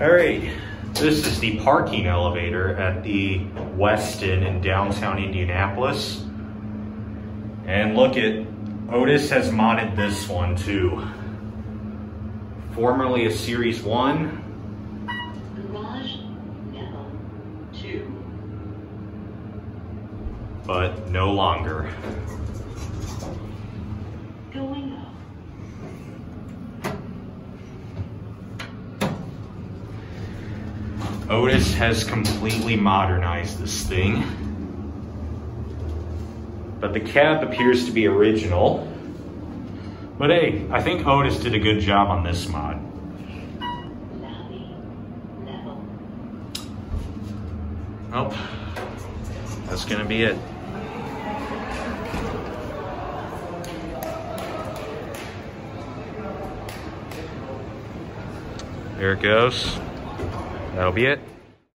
All right, this is the parking elevator at the Westin in downtown Indianapolis. And look at, Otis has modded this one too. Formerly a Series 1, Garage demo two. but no longer. Going up. Otis has completely modernized this thing. But the cab appears to be original. But hey, I think Otis did a good job on this mod. Well, that's gonna be it. There it goes. That'll be it.